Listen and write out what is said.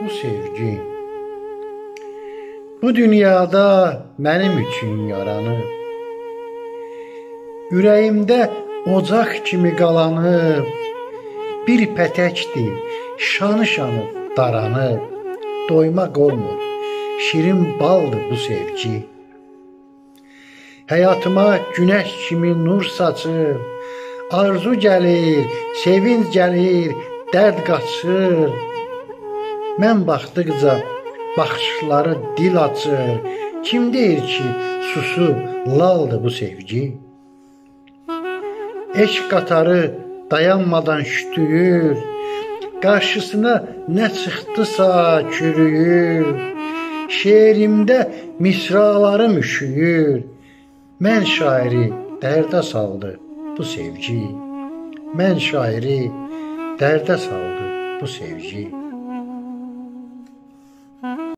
bu sevgi. Bu dünyada mənim üçün yaranıb. Ürəyimdə ocaq kimi qalanıb, bir pətəkdir, şanı-şanı daranıb. Doymaq olmur, şirin baldır bu sevgi. Həyatıma günəş kimi nur saçır, arzu gəlir, sevinc gəlir, dərd qaçır. Mən baxdıqca baxışları dil açır. Kim deyir ki, susub laldır bu sevgi? Eşq qatarı dayanmadan şütüyür. Qarşısına nə çıxdısa çürüyür. Şeirimdə misralarım üşüyür. Mən şairi dərdə saldı bu sevgi. Mən şairi dərdə saldı bu sevgi.